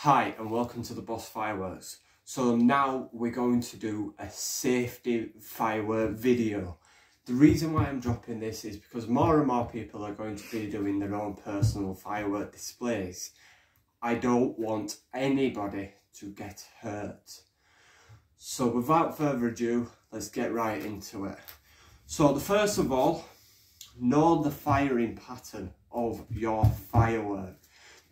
Hi and welcome to the Boss Fireworks. So now we're going to do a safety firework video. The reason why I'm dropping this is because more and more people are going to be doing their own personal firework displays. I don't want anybody to get hurt. So without further ado, let's get right into it. So the first of all, know the firing pattern of your firework.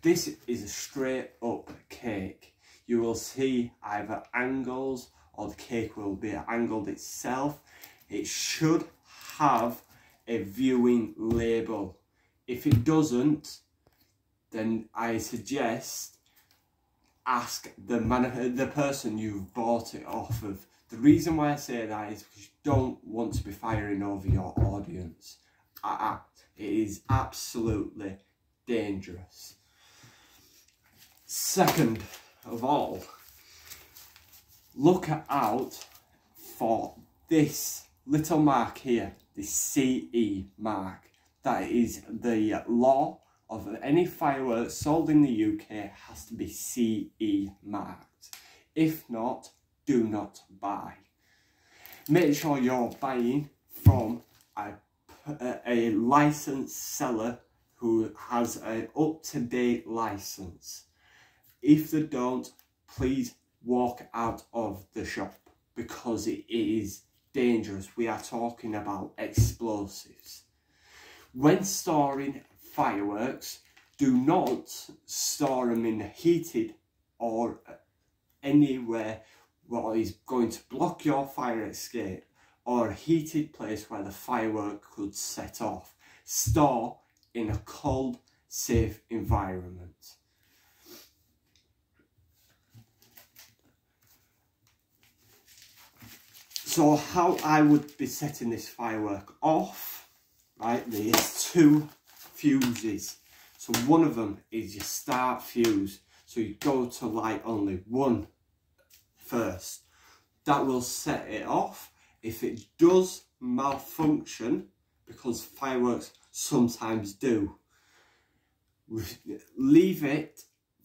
This is a straight up cake. You will see either angles or the cake will be angled itself. It should have a viewing label. If it doesn't, then I suggest ask the man, the person you've bought it off of. The reason why I say that is because you don't want to be firing over your audience. Ah, ah, it is absolutely dangerous. Second of all, look out for this little mark here, the CE mark. That is the law of any fireworks sold in the UK has to be CE marked. If not, do not buy. Make sure you're buying from a, a licensed seller who has an up-to-date license. If they don't, please walk out of the shop because it is dangerous. We are talking about explosives. When storing fireworks, do not store them in heated or anywhere what is going to block your fire escape or a heated place where the firework could set off. Store in a cold, safe environment. So how I would be setting this firework off, right, there's two fuses. So one of them is your start fuse. So you go to light only one first. That will set it off. If it does malfunction, because fireworks sometimes do, leave it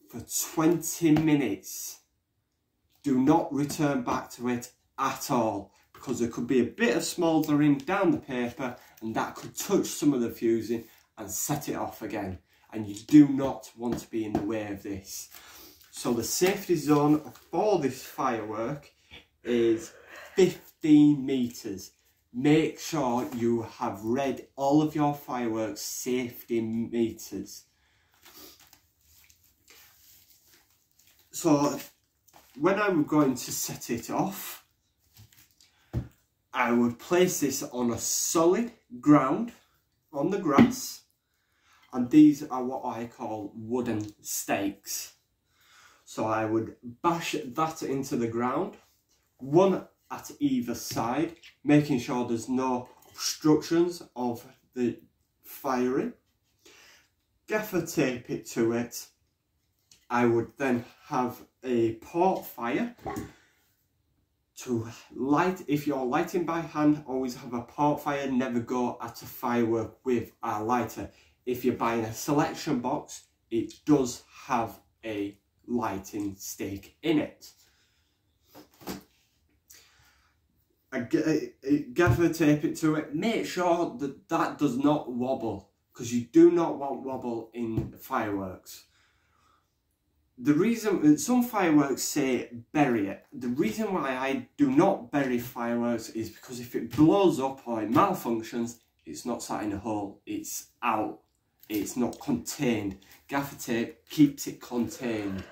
for 20 minutes. Do not return back to it at all because there could be a bit of smouldering down the paper and that could touch some of the fusing and set it off again and you do not want to be in the way of this. So the safety zone for this firework is 15 metres. Make sure you have read all of your fireworks safety meters. So when I'm going to set it off, I would place this on a solid ground on the grass and these are what I call wooden stakes. So I would bash that into the ground, one at either side, making sure there's no obstructions of the firing. Gaffer tape it to it. I would then have a port fire to light, if you're lighting by hand, always have a port fire, never go at a firework with a lighter. If you're buying a selection box, it does have a lighting stick in it. I gaffer tape it to it. Make sure that that does not wobble because you do not want wobble in fireworks the reason some fireworks say bury it. The reason why i do not bury fireworks is because if it blows up or it malfunctions it's not sat in a hole. It's out. It's not contained. Gaffer tape keeps it contained.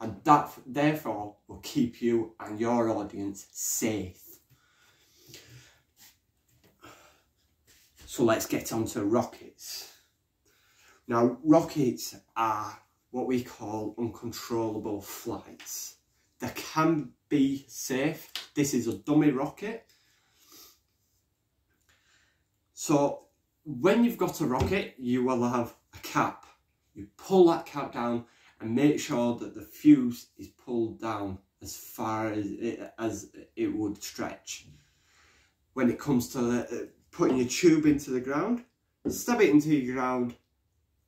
And that therefore will keep you and your audience safe. So let's get on to rockets. Now rockets are what we call uncontrollable flights. They can be safe. This is a dummy rocket. So when you've got a rocket, you will have a cap. You pull that cap down and make sure that the fuse is pulled down as far as it, as it would stretch. When it comes to uh, putting your tube into the ground, stab it into your ground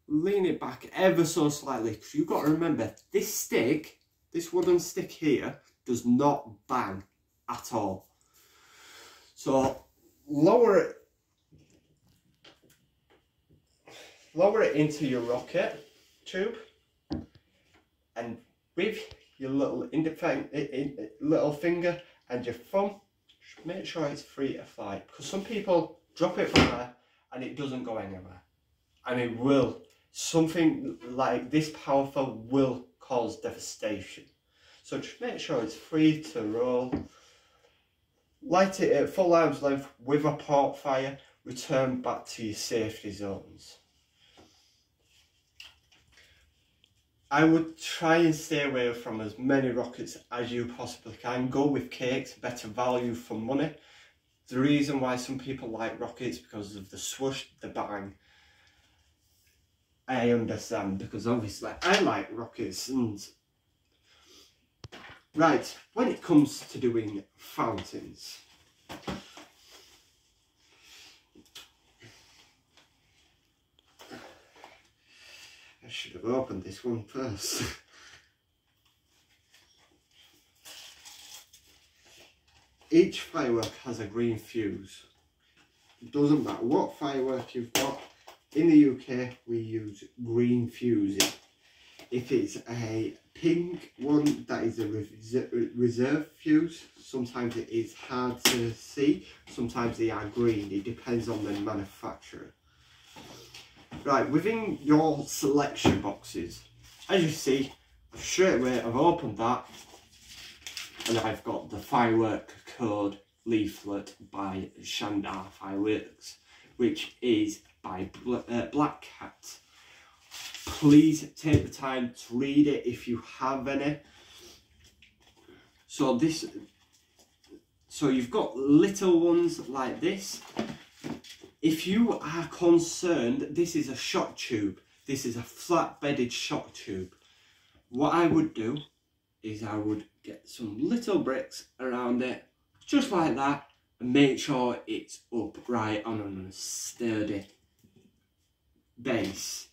lean it back ever so slightly because you've got to remember this stick, this wooden stick here, does not bang at all. So lower it, lower it into your rocket tube and with your little independent little finger and your thumb, make sure it's free to fly because some people drop it from there and it doesn't go anywhere and it will something like this powerful will cause devastation so just make sure it's free to roll light it at full arm's length with a port fire return back to your safety zones I would try and stay away from as many rockets as you possibly can. Go with cakes, better value for money. The reason why some people like rockets because of the swoosh, the bang. I understand because obviously I like rockets and right when it comes to doing fountains I should have opened this one first. Each firework has a green fuse. It doesn't matter what firework you've got. In the UK, we use green fusing. If it's a pink one, that is a reserve fuse. Sometimes it is hard to see. Sometimes they are green. It depends on the manufacturer. Right, within your selection boxes, as you see, straight away I've opened that and I've got the firework code leaflet by Standard Fireworks, which is by uh, Black Cat. Please take the time to read it if you have any. So this, so you've got little ones like this if you are concerned, this is a shot tube. This is a flat bedded shot tube. What I would do is I would get some little bricks around it, just like that, and make sure it's upright on a sturdy base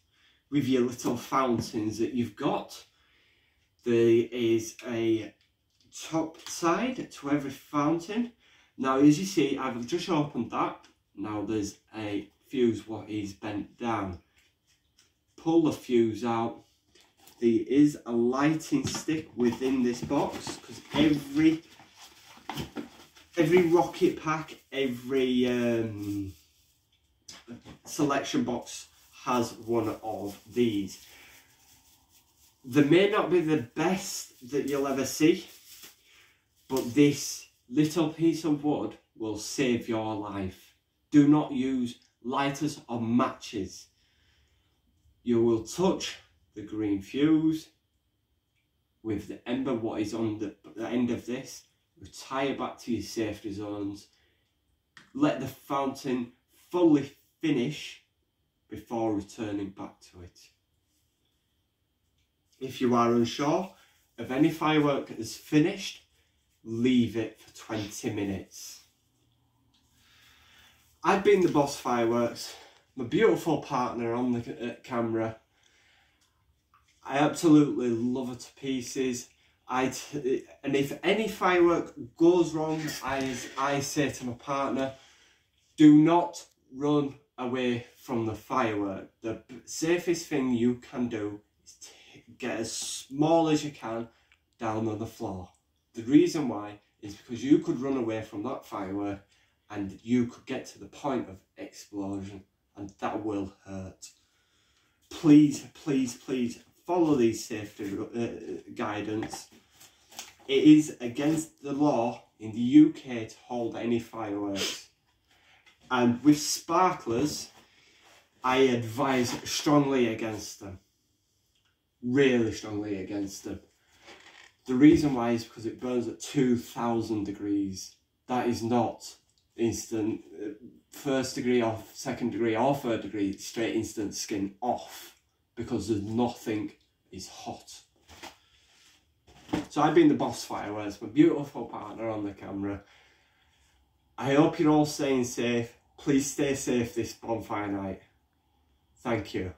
with your little fountains that you've got. There is a top side to every fountain. Now, as you see, I've just opened that now there's a fuse what is bent down. Pull the fuse out. There is a lighting stick within this box because every every rocket pack, every um, selection box has one of these. They may not be the best that you'll ever see, but this little piece of wood will save your life do not use lighters or matches. You will touch the green fuse with the ember what is on the, the end of this, retire back to your safety zones, let the fountain fully finish before returning back to it. If you are unsure of any firework that is finished, leave it for 20 minutes. I've been the boss fireworks, my beautiful partner on the uh, camera. I absolutely love her to pieces. I and if any firework goes wrong, as I say to my partner, do not run away from the firework. The safest thing you can do is get as small as you can down on the floor. The reason why is because you could run away from that firework and you could get to the point of explosion and that will hurt. Please, please, please follow these safety uh, guidance. It is against the law in the UK to hold any fireworks. And with sparklers, I advise strongly against them. Really strongly against them. The reason why is because it burns at 2000 degrees. That is not instant uh, first degree or second degree or third degree straight instant skin off because there's nothing is hot. So I've been the boss fireworks, my beautiful partner on the camera. I hope you're all staying safe. Please stay safe this bonfire night. Thank you.